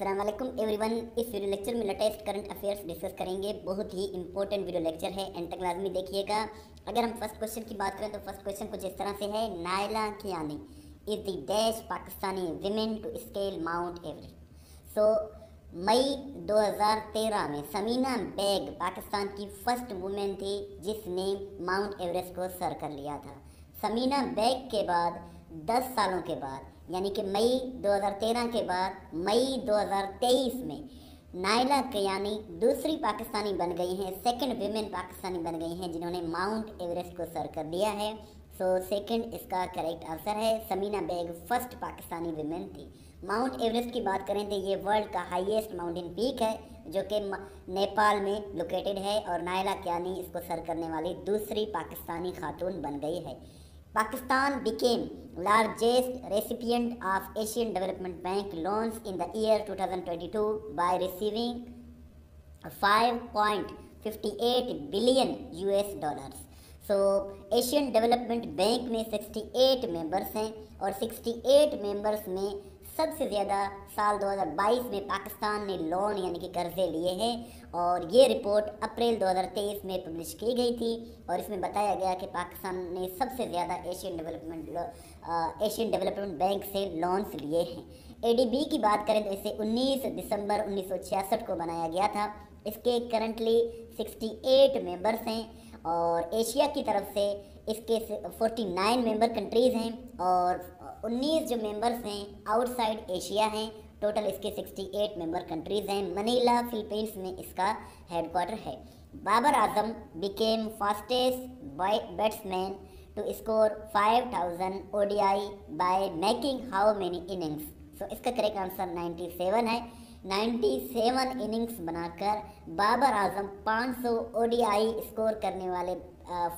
Aslam everyone इस video lecture में latest current affairs discuss करेंगे। बहुत ही इंपॉर्टेंट वीडियो लेक्चर है। एंड तक लाजमी देखिएगा। अगर हम फ़र्स्ट क्वेश्चन की बात करें तो फ़र्स्ट क्वेश्चन कुछ इस तरह से है। Naila Khiani is the dash Pakistani women to scale Mount Everest so मई 2013 में समीना बेग पाकिस्तान की फ़र्स्ट वुमेन थी, जिसने माउंट एवरेस्ट को सर कर लिया था। समीना बेग के बाद 10 सालों के बाद यानी कि मई 2013 के बाद मई 2023 में नायला कयानी दूसरी पाकिस्तानी बन गई हैं सेकंड वीमेन पाकिस्तानी बन गई हैं जिन्होंने माउंट एवरेस्ट को सर कर दिया है। सो so, सेकंड इसका करेक्ट आंसर है समीना बेग फ़र्स्ट पाकिस्तानी विमेन थी। माउंट एवरेस्ट की बात करें तो ये वर्ल्ड का हाईएस्ट माउंटेन पीक है जो कि नेपाल में लोकेटेड है और नायला क्यानी इसको सर करने वाली दूसरी पाकिस्तानी खातून बन गई है। Pakistan became largest recipient of Asian Development Bank loans in the year 2022 by receiving 5.58 billion US dollars. So Asian Development Bank में 68 मेंबर्स हैं और 68 मेंबर्स में सबसे ज़्यादा साल 2022 में पाकिस्तान ने लोन यानी कि कर्जे लिए हैं और ये रिपोर्ट अप्रैल 2023 में पब्लिश की गई थी और इसमें बताया गया कि पाकिस्तान ने सबसे ज़्यादा Asian development Asian development bank से लोन्स लिए हैं। एडीबी की बात करें तो इसे 19 दिसंबर उन्नीस सौ छियासठ को बनाया गया था। इसके करंटली 68 मेंबर्स हैं और एशिया की तरफ़ से इसके 49 मेंबर कंट्रीज़ हैं और 19 जो मेंबर्स हैं आउटसाइड एशिया हैं टोटल इसके 68 मेंबर कंट्रीज़ हैं मनीला फिलीपींस में इसका हेडक्वार्टर है। Babar Azam became fastest batsman to score 5000 ODI by making how many innings so इसका करेक्ट आंसर 97 है। 97 इनिंग्स बनाकर बाबर आज़म 500 ओडीआई स्कोर करने वाले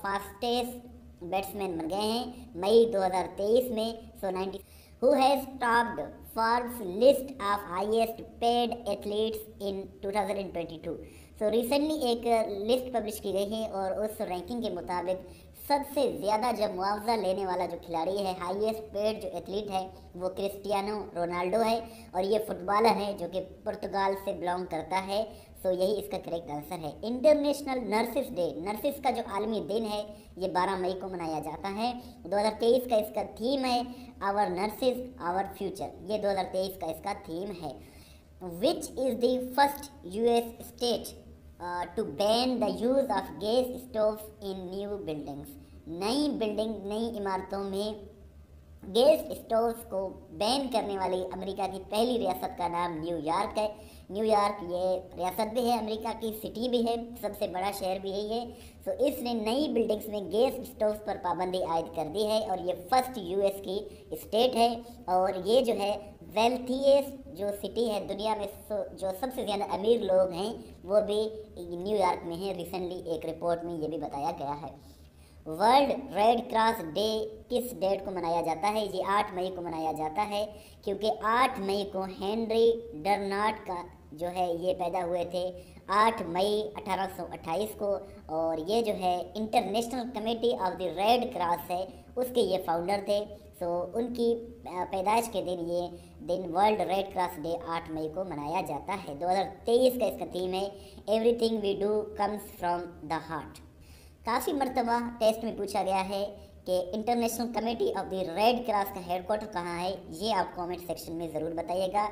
फास्टेस्ट बैट्समैन बन गए हैं। मई 2023 में so ninety who has topped Forbes list of highest paid athletes in 2022 so recently एक लिस्ट पब्लिश की गई है और उस रैंकिंग के मुताबिक सबसे ज़्यादा जब मुआवजा लेने वाला जो खिलाड़ी है हाईएस्ट पेड जो एथलीट है, वो क्रिस्टियानो रोनाल्डो है और ये फुटबॉलर है जो कि पुर्तगाल से बिलोंग करता है। सो यही इसका करेक्ट आंसर है। इंटरनेशनल नर्सिस डे नर्सिस का जो आलमी दिन है, ये 12 मई को मनाया जाता है। 2023 का इसका थीम है आवर नर्सिस आवर फ्यूचर ये 2023 का इसका थीम है। Which is the first US state to ban the use of gas stove in new buildings नई बिल्डिंग नई इमारतों में गैस स्टोव्स को बैन करने वाली अमेरिका की पहली रियासत का नाम न्यूयॉर्क है। न्यूयॉर्क ये रियासत भी है, अमेरिका की सिटी भी है, सबसे बड़ा शहर भी है ये। सो इसने नई बिल्डिंग्स में गैस स्टोव्स पर पाबंदी आयद कर दी है और ये फ़र्स्ट यूएस की स्टेट है। और ये जो है वेल्थीएस्ट जो सिटी है दुनिया में जो सबसे ज़्यादा अमीर लोग हैं, वो भी न्यूयॉर्क में हैं। रिसेंटली एक रिपोर्ट में ये भी बताया गया है। वर्ल्ड रेड क्रॉस डे किस डेट को मनाया जाता है? ये आठ मई को मनाया जाता है, क्योंकि आठ मई को हेनरी डरनाट का जो है, ये पैदा हुए थे। आठ मई 1828 को, और ये जो है international committee of the red cross है, उसके ये फाउंडर थे। सो उनकी पैदाइश के दिन ये दिन वर्ल्ड रेड क्रॉस डे 8 मई को मनाया जाता है। 2023 का इसका थीम है everything we do comes from the heart काफ़ी मरतबा टेस्ट में पूछा गया है कि international committee of the red cross का हेडक्वार्टर कहाँ है? ये आप कमेंट सेक्शन में ज़रूर बताइएगा।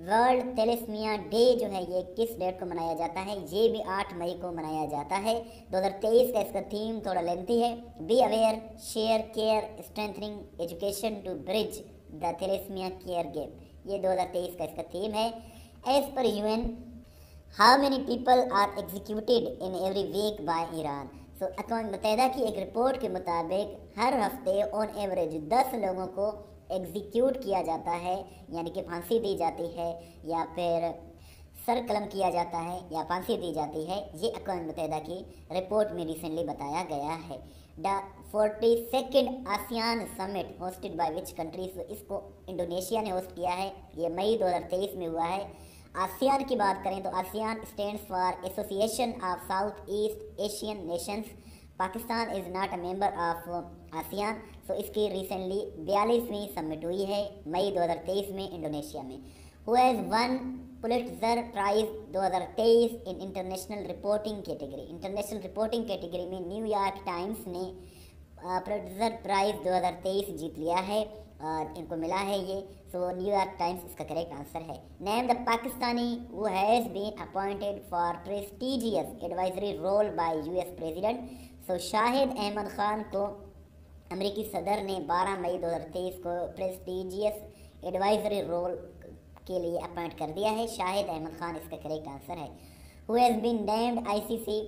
वर्ल्ड तेलेसमिया डे जो है, ये किस डेट को मनाया जाता है? ये भी 8 मई को मनाया जाता है। 2023 का इसका थीम थोड़ा लेंथी है। Be aware share care strengthening education to bridge the thalassemia care gap ये 2023 का इसका थीम है। As per U N how many people are executed in every week by Iran so अकवा मुतहदा की एक रिपोर्ट के मुताबिक, हर हफ़्ते ऑन एवरेज 10 लोगों को एग्जीक्यूट किया जाता है, यानी कि फांसी दी जाती है, या फिर सर कलम किया जाता है, या फांसी दी जाती है। ये अकवा मुतहदा की रिपोर्ट में रिसेंटली बताया गया है। The forty second ASEAN summit hosted by which countries इसको इंडोनेशिया ने होस्ट किया है, ये मई 2023 में हुआ है। आसियान की बात करें तो ASEAN stand for association of south east Asian nations Pakistan is not a member of ASEAN so इसकी रिसेंटली बयालीसवीं समिट हुई है, मई 2023 में इंडोनेशिया में। Who has won Pulitzer prize 2023 in international reporting category international reporting category में New York Times ने Pulitzer prize 2023 जीत लिया है। इनको मिला है ये। सो न्यूयॉर्क टाइम्स इसका करेक्ट आंसर है। Name the Pakistani who has been appointed for prestigious advisory role by US president so Shahid Ahmed Khan को अमेरिकी सदर ने 12 मई 2023 को प्रेस्टिजियस एडवाइजरी रोल के लिए अपॉइंट कर दिया है। शाहिद अहमद खान इसका करेक्ट आंसर है। Who has been named ICC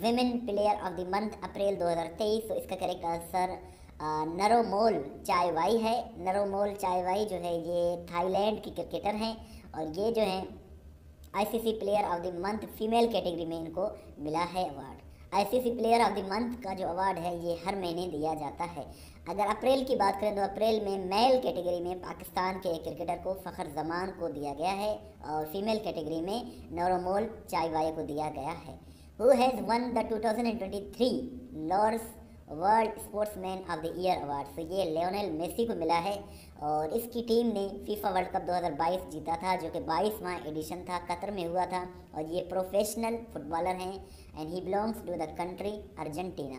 women player of the month April 2023 तो इसका करेक्ट आंसर नरोमोल चायवाई है। नरोमोल चायवाई जो है, ये थाईलैंड की क्रिकेटर हैं और ये जो है ICC player of the month female category में इनको मिला है award ICC player of the month का जो अवार्ड है, ये हर महीने दिया जाता है। अगर अप्रैल की बात करें तो अप्रैल में मेल कैटेगरी में पाकिस्तान के एक क्रिकेटर को फ़खर जमान को दिया गया है और फीमेल कैटेगरी में नौरमोल चाईवाई को दिया गया है। Who has won the 2023 Lord's world sportsman of the year award तो ये लियोनेल मेसी को मिला है और इसकी टीम ने फीफा वर्ल्ड कप 2022 जीता था, जो कि बाईसवां एडिशन था, कतर में हुआ था और ये प्रोफेशनल फुटबॉलर हैं and he belongs to the country Argentina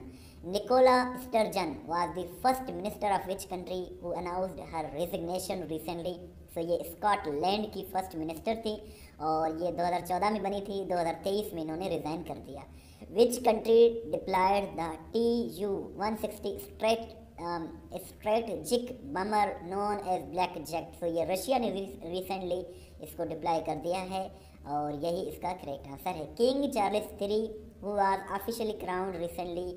Nicola Sturgeon was the first minister of which country who announced her resignation recently so ये स्कॉटलैंड की फ़र्स्ट मिनिस्टर थी और ये 2014 में बनी थी 2023 में इन्होंने रिज़ाइन कर दिया। Deployed the T U one sixty straight strategic bomber known as black jet तो ये रशिया ने रिसेंटली इसको डिप्लाई कर दिया है और यही इसका करेक्ट आंसर है। King Charles three who are officially crown recently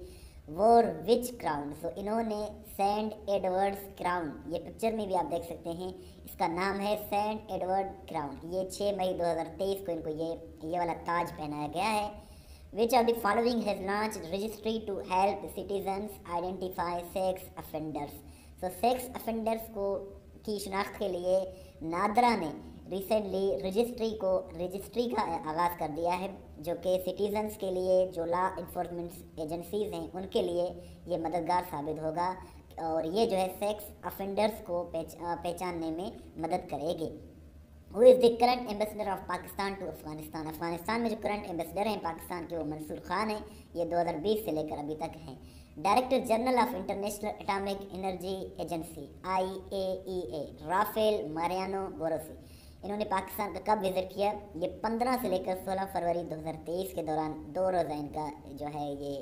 wore which crown so इन्होंने सेंट एडवर्ड्स क्राउन ये पिक्चर में भी आप देख सकते हैं, इसका नाम है सेंट एडवर्ड क्राउन ये 6 मई 2023 को इनको ये ये वाला ताज पहनाया गया है। Which of the following has launched registry to help citizens identify sex offenders? So, sex offenders को, की शनाख्त के लिए नादरा ने रिसेंटली रजिस्ट्री को रजिस्ट्री का आगाज़ कर दिया है, जो कि सिटीजन्स के लिए, जो लॉ इन्फोर्समेंट एजेंसीज़ हैं, उनके लिए ये मददगार साबित होगा और ये जो है सेक्स अफेंडर्स को पहचानने में मदद करेगी who is the current ambassador of Pakistan to Afghanistan Afghanistan में जो करंट एम्बेसडर हैं पाकिस्तान के वो मंसूर खान हैं, ये 2020 से लेकर अभी तक हैं। Director general of international atomic energy agency I A E A Rafael Mariano Grossi इन्होंने पाकिस्तान का कब विज़िट किया? ये 15 से लेकर 16 फरवरी 2023 के दौरान दो रोज़ा इनका जो है ये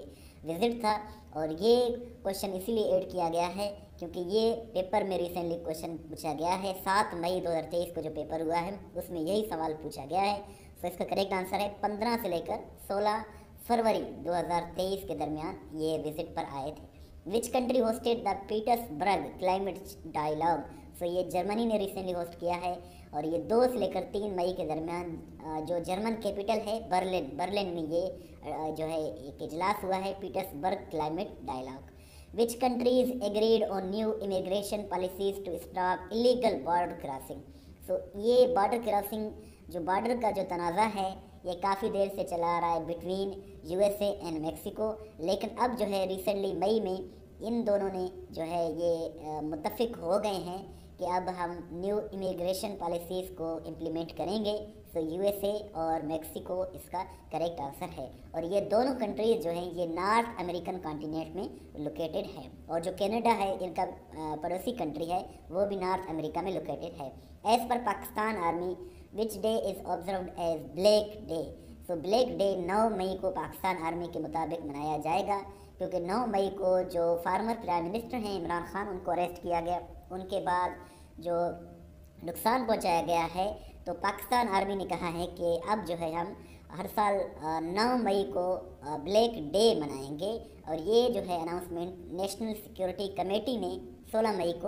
विज़िट था और ये क्वेश्चन इसीलिए ऐड किया गया है क्योंकि ये पेपर में रिसेंटली क्वेश्चन पूछा गया है। सात मई 2023 को जो पेपर हुआ है, उसमें यही सवाल पूछा गया है। तो इसका करेक्ट आंसर है, पंद्रह से लेकर सोलह फरवरी 2023 के दरमियान ये विज़िट पर आए थे। Which country hosted the Petersberg climate dialogue so ये जर्मनी ने रिसेंटली होस्ट किया है। और ये दो से लेकर तीन मई के दरमियान जो जर्मन कैपिटल है, बर्लिन बर्लिन में ये जो है, एक इजलास हुआ है, Petersberg climate dialogue. Which countries agreed on new immigration policies to stop illegal border crossing so ये बॉर्डर क्रॉसिंग जो बॉर्डर का जो तनाज़ा है, ये काफ़ी देर से चला आ रहा है बिटवीन यूएसए एंड मेक्सिको लेकिन अब जो है रिसेंटली मई में इन दोनों ने जो है, ये मुतफिक हो गए हैं। कि अब हम न्यू इमिग्रेशन पॉलिसीज़ को इम्प्लीमेंट करेंगे। सो यूएसए और मेक्सिको इसका करेक्ट आंसर है। और ये दोनों कंट्रीज़ जो हैं, ये नॉर्थ अमेरिकन कॉन्टीनेंट में लोकेटेड है। और जो कनाडा है, इनका पड़ोसी कंट्री है, वो भी नॉर्थ अमेरिका में लोकेटेड है। As per Pakistan army which day is observe as black day so black day नौ मई को पाकिस्तान आर्मी के मुताबिक मनाया जाएगा। क्योंकि 9 मई को जो फार्मर प्राइम मिनिस्टर हैं, इमरान खान, उनको अरेस्ट किया गया। उनके बाद जो नुकसान पहुँचाया गया है तो पाकिस्तान आर्मी ने कहा है कि अब जो है हम हर साल 9 मई को ब्लैक डे मनाएँगे। और ये जो है अनाउंसमेंट नेशनल सिक्योरिटी कमेटी ने 16 मई को